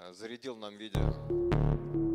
э, зарядил нам видео.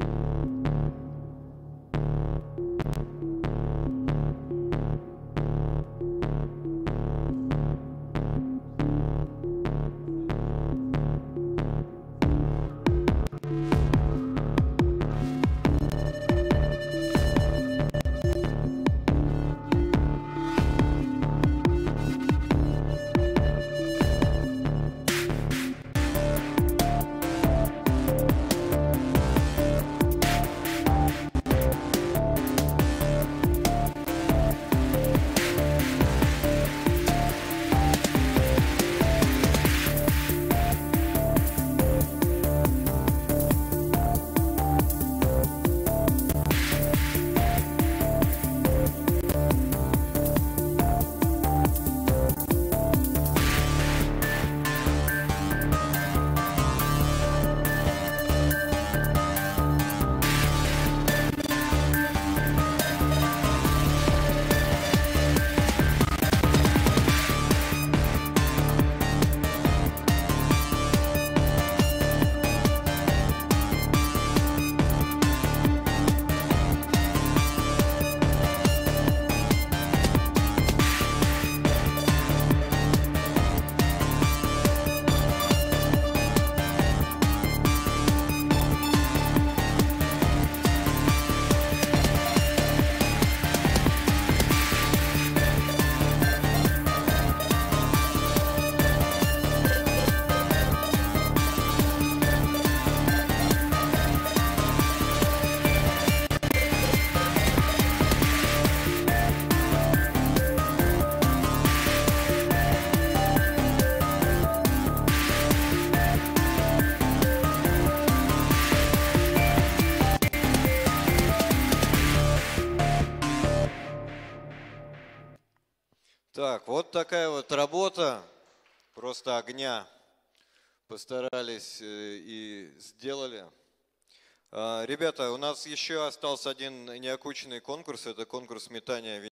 Так, вот такая вот работа, просто огня постарались э, и сделали. А, Ребята, у нас еще остался один неокученный конкурс, это конкурс метания